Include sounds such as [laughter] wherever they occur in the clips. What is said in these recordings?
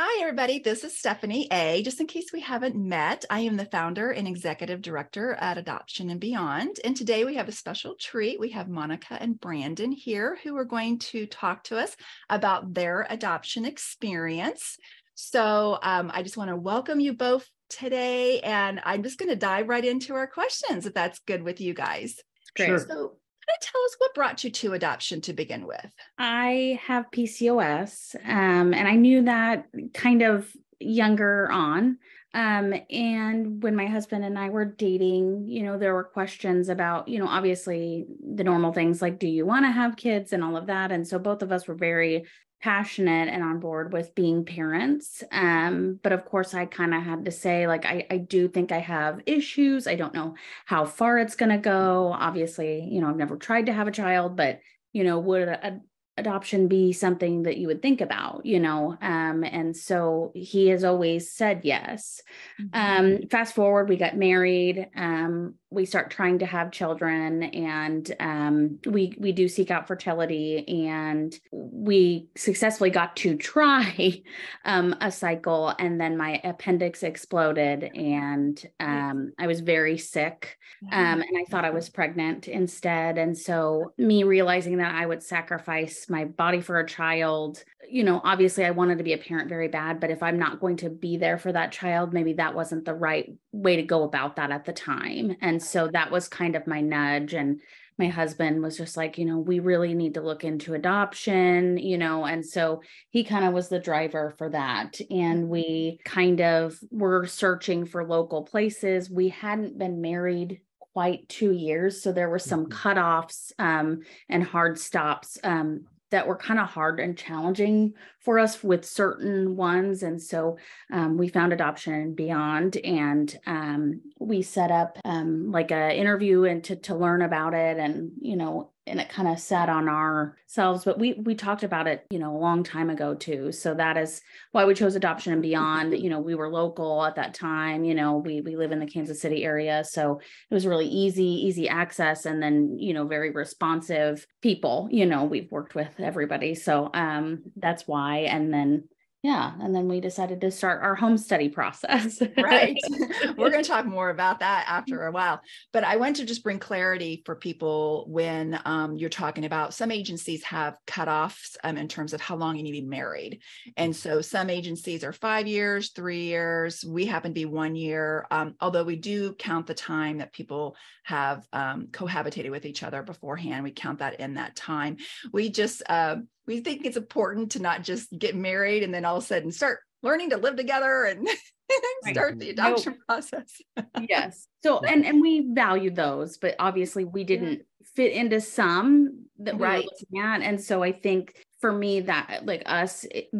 Hi, everybody. This is Stephanie A. Just in case we haven't met, I am the founder and executive director at Adoption and Beyond. And today we have a special treat. We have Monica and Brandon here who are going to talk to us about their adoption experience. So um, I just want to welcome you both today. And I'm just going to dive right into our questions if that's good with you guys. Great. Sure. So tell us what brought you to adoption to begin with? I have PCOS, um, and I knew that kind of younger on. Um, and when my husband and I were dating, you know, there were questions about, you know, obviously the normal things like, do you want to have kids and all of that. And so both of us were very passionate and on board with being parents. Um, but of course, I kind of had to say, like, I, I do think I have issues. I don't know how far it's going to go. Obviously, you know, I've never tried to have a child, but, you know, would a, adoption be something that you would think about you know um, and so he has always said yes. Mm-hmm. um, fast forward we got married um, we start trying to have children and um, we we do seek out fertility and we successfully got to try [laughs] um, a cycle and then my appendix exploded and um, i was very sick um, and i thought i was pregnant instead. And so me realizing that i would sacrifice my body for a child. You know obviously i wanted to be a parent very bad but if i'm not going to be there for that child maybe that wasn't the right way to go about that at the time. And so that was kind of my nudge. And my husband was just like you know we really need to look into adoption you know? And so he kind of was the driver for that. And we kind of were searching for local places. We hadn't been married quite two years so there were some mm-hmm. cutoffs um, and hard stops um, that were kind of hard and challenging for us with certain ones. And so um, we found adoption beyond, and um, we set up um, like a interview and to, to learn about it and, you know, and it kind of sat on ourselves but we we talked about it you know a long time ago too. So that is why we chose adoption and beyond. You know we were local at that time you know we we live in the Kansas City area so it was really easy easy access and then you know very responsive people you know we've worked with everybody. So um that's why and then yeah and then we decided to start our home study process. [laughs] Right. [laughs] We're going to talk more about that after a while but i want to just bring clarity for people when um, you're talking about some agencies have cutoffs um, in terms of how long you need to be married. And so some agencies are five years three years we happen to be one year um, although we do count the time that people have um, cohabitated with each other beforehand we count that in that time. We just uh, we think it's important to not just get married and then all of a sudden start learning to live together and [laughs] start right. the adoption no. process. [laughs] yes. So and and we value those, but obviously we didn't yeah. fit into some that we right. were looking at. And so I think for me that like us it,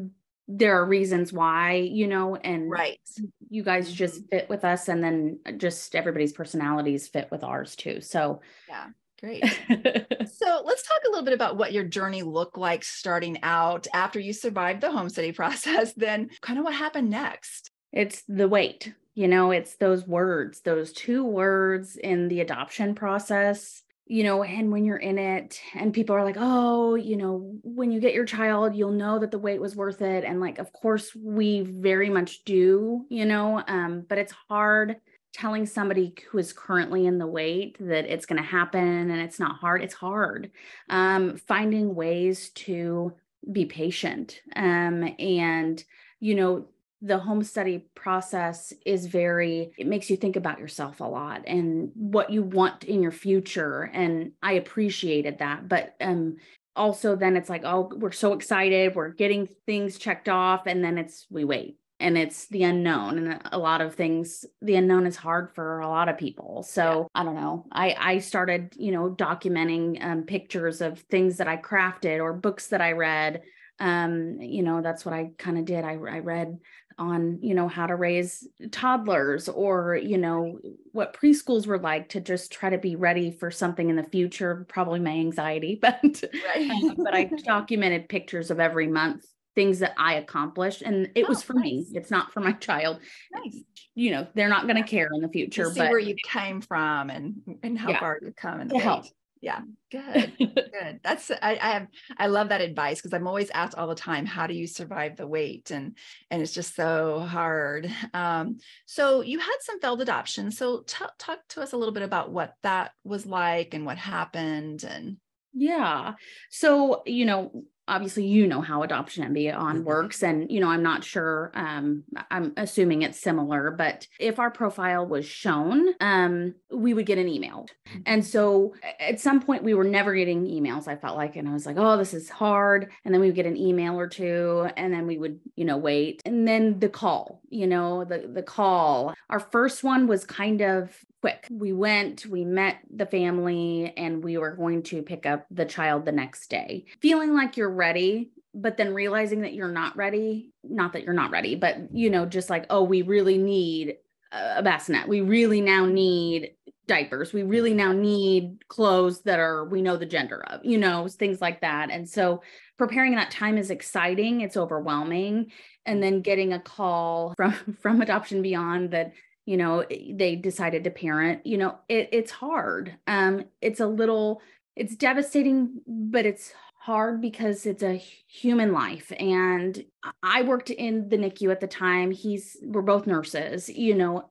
there are reasons why, you know, and right. You guys just mm-hmm. fit with us and then just everybody's personalities fit with ours too. So yeah. Great. [laughs] so let's talk a little bit about what your journey looked like starting out after you survived the home study [laughs] process. Then, kind of what happened next. It's the wait. You know, it's those words, those two words in the adoption process. You know, and when you're in it, and people are like, oh, you know, when you get your child, you'll know that the wait was worth it. And like, of course, we very much do, you know, um, but it's hard telling somebody who is currently in the wait that it's going to happen and it's not hard it's hard. Um, finding ways to be patient um, and you know the home study process is very it makes you think about yourself a lot and what you want in your future and i appreciated that but um also then it's like oh we're so excited we're getting things checked off and then it's we wait and it's the unknown and a lot of things the unknown is hard for a lot of people so yeah. i don't know i i started you know documenting um, pictures of things that i crafted or books that i read um you know that's what i kind of did I, I read on you know how to raise toddlers or you know what preschools were like to just try to be ready for something in the future probably my anxiety [laughs] but right. um, but i [laughs] documented pictures of every month things that I accomplished. And it oh, was for nice. me. It's not for my [laughs] child. Nice. You know, they're not going to care in the future. see but where you came from and and how yeah. far you've come in the help. yeah good [laughs] good that's I, I have i love that advice because i'm always asked all the time how do you survive the wait and and it's just so hard um so you had some failed adoptions so t- talk to us a little bit about what that was like and what happened and yeah so you know obviously you know how adoption and beyond mm-hmm. works and you know i'm not sure um i'm assuming it's similar but if our profile was shown um we would get an email mm-hmm. and so at some point we were never getting emails i felt like and i was like oh this is hard and then we would get an email or two and then we would you know wait and then the call you know the the call our first one was kind of quick. We went, we met the family, and we were going to pick up the child the next day. Feeling like you're ready, but then realizing that you're not ready. Not that you're not ready, but you know, just like, oh, we really need a bassinet. We really now need diapers. We really now need clothes that are, we know the gender of, you know, things like that. And so preparing that time is exciting. It's overwhelming. And then getting a call [laughs] from, from Adoption Beyond that you know they decided to parent you know it, it's hard um it's a little it's devastating but it's hard because it's a human life and i worked in the nicu at the time he's we're both nurses you know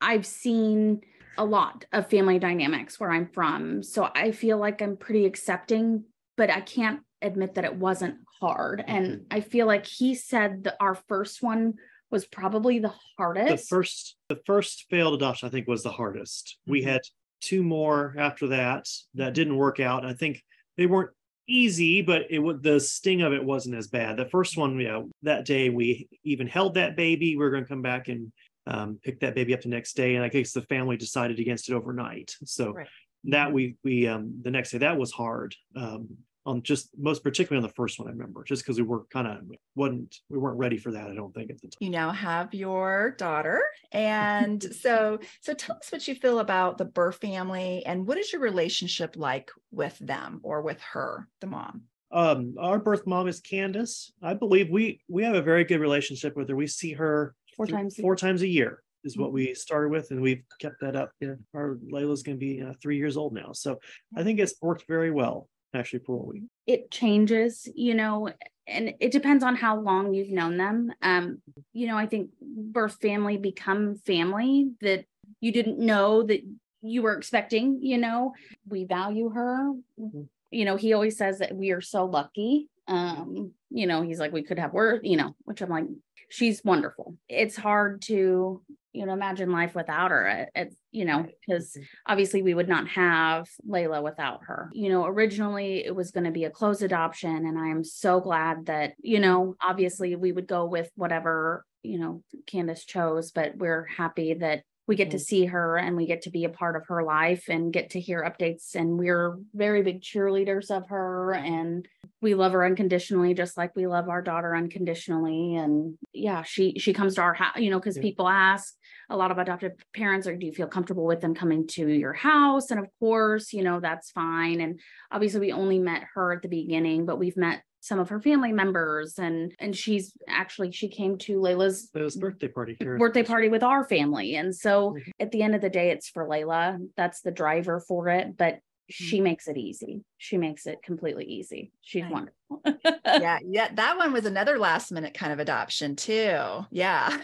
i've seen a lot of family dynamics where i'm from so i feel like i'm pretty accepting but i can't admit that it wasn't hard and mm-hmm. i feel like he said that our first one was probably the hardest. The first, the first failed adoption, I think, was the hardest. Mm-hmm. We had two more after that that didn't work out. I think they weren't easy, but it would the sting of it wasn't as bad. The first one, yeah, that day we even held that baby. We are going to come back and um, pick that baby up the next day, and I guess the family decided against it overnight. So right. that we we um, the next day that was hard. Um, on just most particularly on the first one, I remember, just because we were kind of wasn't we weren't ready for that. I don't think at the time. You now have your daughter, and [laughs] so so tell us what you feel about the birth family, and what is your relationship like with them or with her, the mom. Um, our birth mom is Candace. I believe we we have a very good relationship with her. We see her four times four times a year is what mm-hmm. we started with, and we've kept that up. Yeah, our Layla's going to be uh, three years old now, so I think it's worked very well actually for a week? It changes, you know, and it depends on how long you've known them. Um, you know, I think birth family become family that you didn't know that you were expecting, you know. We value her. Mm-hmm. You know, he always says that we are so lucky. Um, you know, he's like, we could have work, you know, which I'm like, she's wonderful. It's hard to, you know, imagine life without her. It's you know, because mm-hmm. obviously we would not have Layla without her. You know, originally it was going to be a closed adoption. And I am so glad that, you know, obviously we would go with whatever, you know, Candace chose, but we're happy that we get to mm-hmm. see her and we get to be a part of her life and get to hear updates and we're very big cheerleaders of her and we love her unconditionally just like we love our daughter unconditionally. And yeah she she comes to our house you know because yeah. people ask a lot of adoptive parents or do you feel comfortable with them coming to your house? And of course you know that's fine. And obviously we only met her at the beginning but we've met some of her family members. And and she's actually she came to Layla's Layla's birthday party here. birthday party with our family. And so mm-hmm. at the end of the day it's for Layla. That's the driver for it. But she mm-hmm. makes it easy. She makes it completely easy. She's nice. wonderful. Yeah [laughs] yeah that one was another last minute kind of adoption too. Yeah.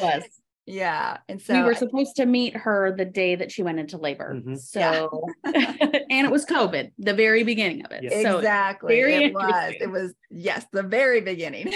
Was yeah. And so we were supposed to meet her the day that she went into labor. Mm-hmm. So, yeah. [laughs] and it was COVID, the very beginning of it. Yes. So exactly. it was, it was, yes, the very beginning.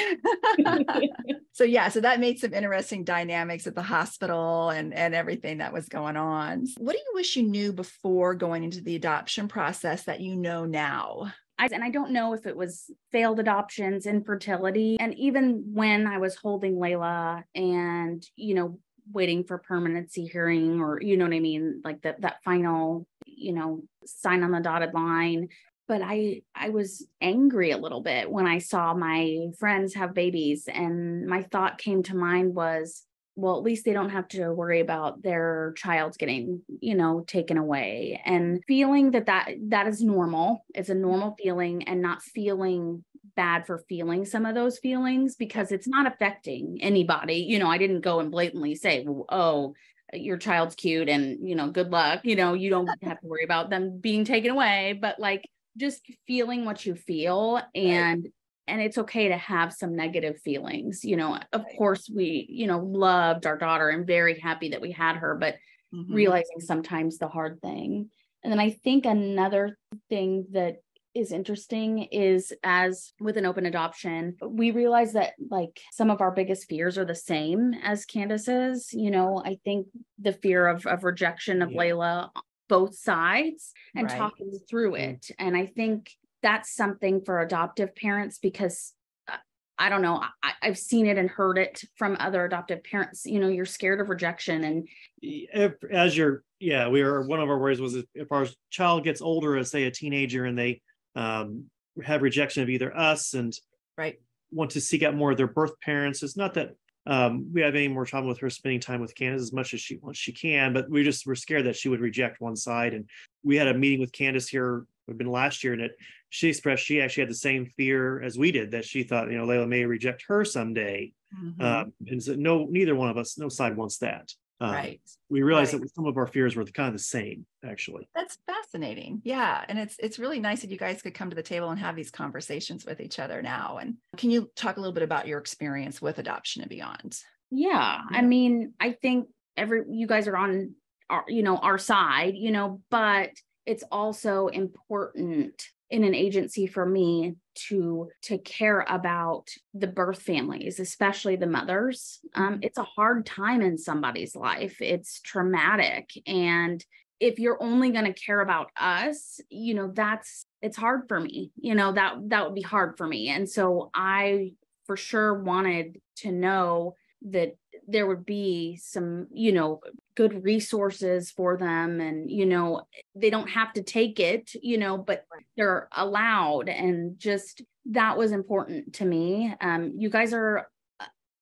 [laughs] so, yeah. So that made some interesting dynamics at the hospital and, and everything that was going on. What do you wish you knew before going into the adoption process that you know now? I, and I don't know if it was failed adoptions, infertility. And even when I was holding Layla and, you know, waiting for permanency hearing or, you know what I mean? Like that, that final, you know, sign on the dotted line. But I, I was angry a little bit when I saw my friends have babies. And my thought came to mind was, well, at least they don't have to worry about their child's getting, you know, taken away and feeling that that that is normal. It's a mm-hmm. normal feeling and not feeling bad for feeling some of those feelings because it's not affecting anybody. You know, I didn't go and blatantly say, oh, your child's cute and you know good luck you know you don't have to worry about them being taken away but like just feeling what you feel and. And it's okay to have some negative feelings you know of right. course we you know loved our daughter and very happy that we had her but mm-hmm. realizing sometimes the hard thing and then i think another thing that is interesting is as with an open adoption, we realize that like some of our biggest fears are the same as Candace's. You know, I think the fear of, of rejection of yeah. Layla, both sides, and right. talking through mm-hmm. it. And I think that's something for adoptive parents because uh, I don't know. I, have seen it and heard it from other adoptive parents. You know, you're scared of rejection, and if, as you're, yeah, we are. One of our worries was if, if our child gets older, as say a teenager, and they um, have rejection of either us and right want to seek out more of their birth parents. It's not that um, we have any more trouble with her spending time with Candace as much as she wants she can, but we just were scared that she would reject one side. And we had a meeting with Candace here, we've been last year, and it she expressed she actually had the same fear as we did that she thought you know Layla may reject her someday. Mm-hmm. Um, and so no, neither one of us, no side wants that. Um, right. We realized right. that some of our fears were kind of the same, actually. That's fascinating. Yeah, and it's it's really nice that you guys could come to the table and have these conversations with each other now. And can you talk a little bit about your experience with adoption and beyond? Yeah, I mean, I think every you guys are on our you know our side, you know, but it's also important in an agency for me to to care about the birth families especially the mothers. Um, it's a hard time in somebody's life. It's traumatic. And if you're only going to care about us you know that's it's hard for me. You know that that would be hard for me. And so i for sure wanted to know that there would be some you know good resources for them and you know they don't have to take it you know but they're allowed and just that was important to me. Um you guys are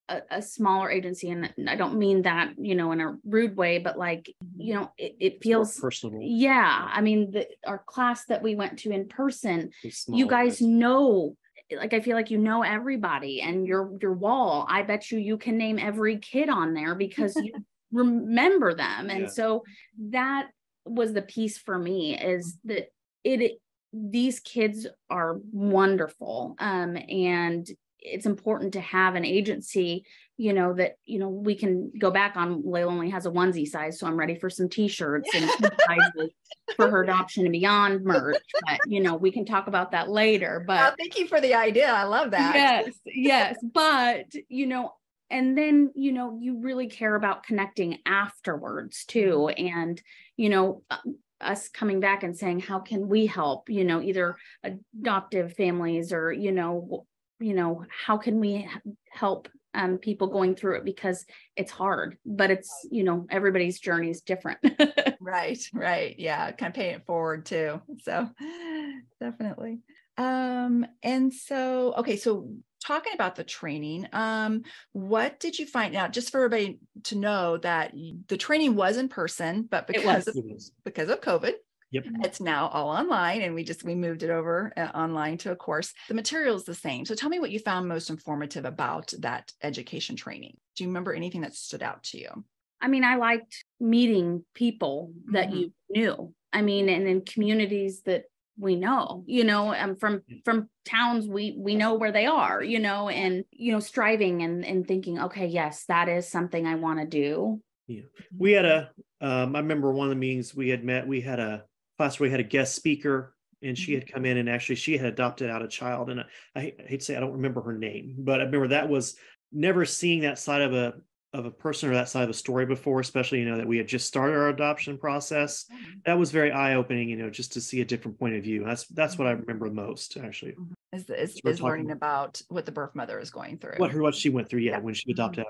a, a, smaller agency and i don't mean that you know in a rude way but like mm-hmm. you know it, it feels personal. Yeah i mean the, our class that we went to in person you guys know like I feel like you know everybody and your your wall. I bet you you can name every kid on there because you [laughs] remember them. And yeah. so that was the piece for me is that it these kids are wonderful um, and it's important to have an agency you know that you know we can go back on layla only has a onesie size so i'm ready for some t-shirts and [laughs] sizes for her adoption and beyond merch but you know we can talk about that later but oh, thank you for the idea i love that yes yes but you know and then you know you really care about connecting afterwards too mm-hmm. and you know uh, us coming back and saying how can we help you know either adoptive families or you know you know how can we help um, people going through it because it's hard but it's you know everybody's journey is different. [laughs] Right right. Yeah kind of paying it forward too so definitely. Um and so okay so talking about the training um what did you find out just for everybody to know that the training was in person but because of because of covid Yep. It's now all online and we just we moved it over uh, online to a course. The material is the same. So tell me what you found most informative about that education training. Do you remember anything that stood out to you? I mean, I liked meeting people that mm-hmm. you knew. I mean, and in communities that we know, you know, um, from from towns we we know where they are, you know, and you know, striving and and thinking, okay, yes, that is something I want to do. Yeah, we had a. Um, I remember one of the meetings we had met. We had a class where we had a guest speaker and she mm-hmm. had come in and actually she had adopted out a child and I, I, hate to say i don't remember her name but i remember that was never seeing that side of a of a person or that side of a story before especially you know that we had just started our adoption process mm-hmm. that was very eye-opening you know just to see a different point of view that's that's what i mm-hmm. remember most actually mm-hmm. is, is, is learning about what the birth mother is going through what her what she went through yeah, yeah. when she adopted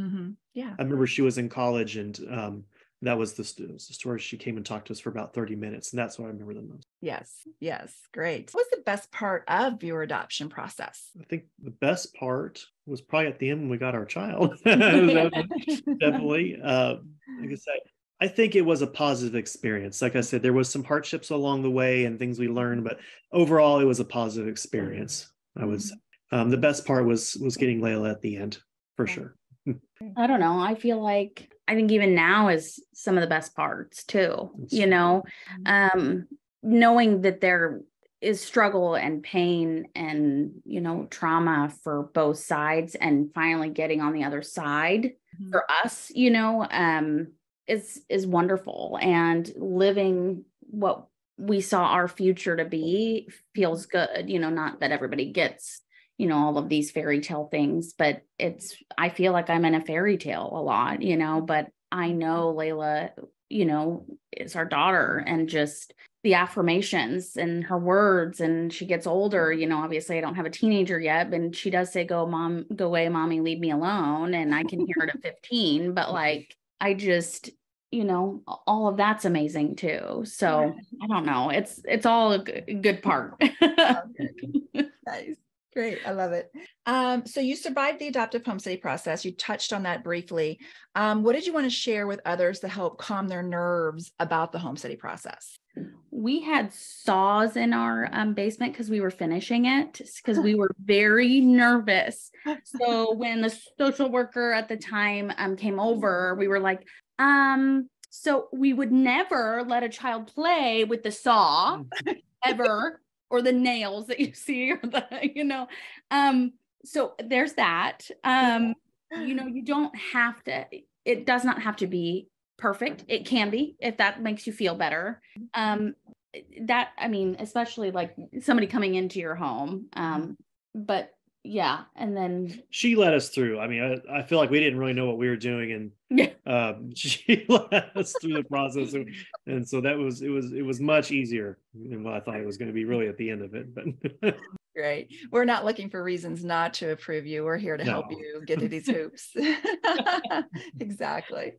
mm-hmm. yeah i remember she was in college and um that was the, the story she came and talked to us for about 30 minutes and that's what i remember the most. Yes yes great. What was the best part of your adoption process? I think the best part was probably at the end when we got our child. [laughs] Definitely [laughs] uh, like i said i think it was a positive experience. Like i said there was some hardships along the way and things we learned but overall it was a positive experience i was um, the best part was was getting layla at the end for sure. [laughs] I don't know i feel like I think even now is some of the best parts too, That's you know, um, knowing that there is struggle and pain and, you know, trauma for both sides and finally getting on the other side Mhm. for us, you know, um, is, is wonderful. And living what we saw our future to be feels good, you know, not that everybody gets you know all of these fairy tale things but it's i feel like i'm in a fairy tale a lot you know but i know layla you know is our daughter and just the affirmations and her words and she gets older you know obviously i don't have a teenager yet but she does say go mom go away mommy leave me alone and i can hear it at 15 but like i just you know all of that's amazing too so i don't know it's it's all a good part. [laughs] Nice. Great. I love it. Um, so you survived the adoptive home study process. You touched on that briefly. Um, what did you want to share with others to help calm their nerves about the home study process? we had saws in our um, basement because we were finishing it because we were [laughs] very nervous so [laughs] when the social worker at the time um, came over we were like um so we would never let a child play with the saw ever or the nails that you [laughs] see or the you know um so there's that um you know you don't have to it does not have to be perfect. It can be if that makes you feel better. Um that i mean especially like somebody coming into your home um but yeah and then she led us through. I mean, I, I feel like we didn't really know what we were doing, and yeah um, [laughs] she led us through the process, and, and so that was it was it was much easier than what I thought it was going to be really at the end of it. But [laughs] Great. We're not looking for reasons not to approve you. We're here to help you get to these hoops. [laughs] exactly.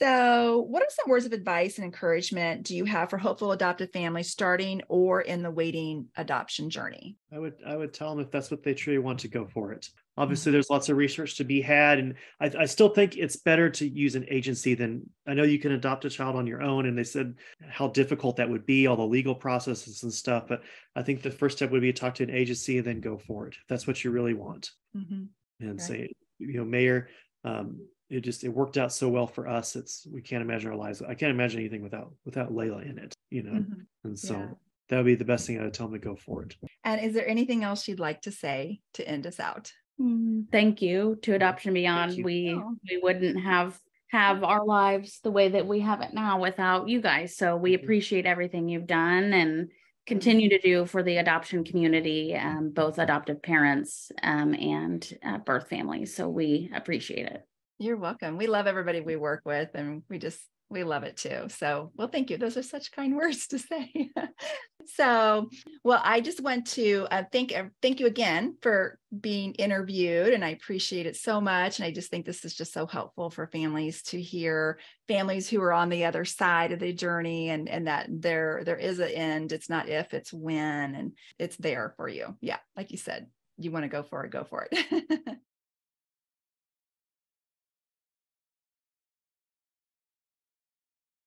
So, what are some words of advice and encouragement do you have for hopeful adoptive families starting or in the waiting adoption journey? I would I would tell them if that's what they truly want to go for it. Obviously, there's lots of research to be had, and I, I still think it's better to use an agency than I know you can adopt a child on your own, and they said how difficult that would be, all the legal processes and stuff. But I think the first step would be to talk to an agency and then go for it. If that's what you really want, Mhm. and Right. say, you know, Mayor, um, it just it worked out so well for us. It's we can't imagine our lives. I can't imagine anything without without Layla in it. You know, Mhm. and so Yeah. that would be the best thing I would tell them to go for it. And is there anything else you'd like to say to end us out? Mm, thank you to adoption beyond we Oh. we wouldn't have have our lives the way that we have it now without you guys so we Mhm. appreciate everything you've done and continue to do for the adoption community um, both adoptive parents um, and uh, birth families so we appreciate it You're welcome. We love everybody we work with, and we just we love it too. So, well, thank you. Those are such kind [laughs] words to say. [laughs] so, well, I just want to uh, thank uh, thank you again for being interviewed, and I appreciate it so much. And I just think this is just so helpful for families to hear families who are on the other side of the journey, and and that there there is an end. It's not if, it's when, and it's there for you. Yeah, like you said, you want to go for it, go for it. [laughs]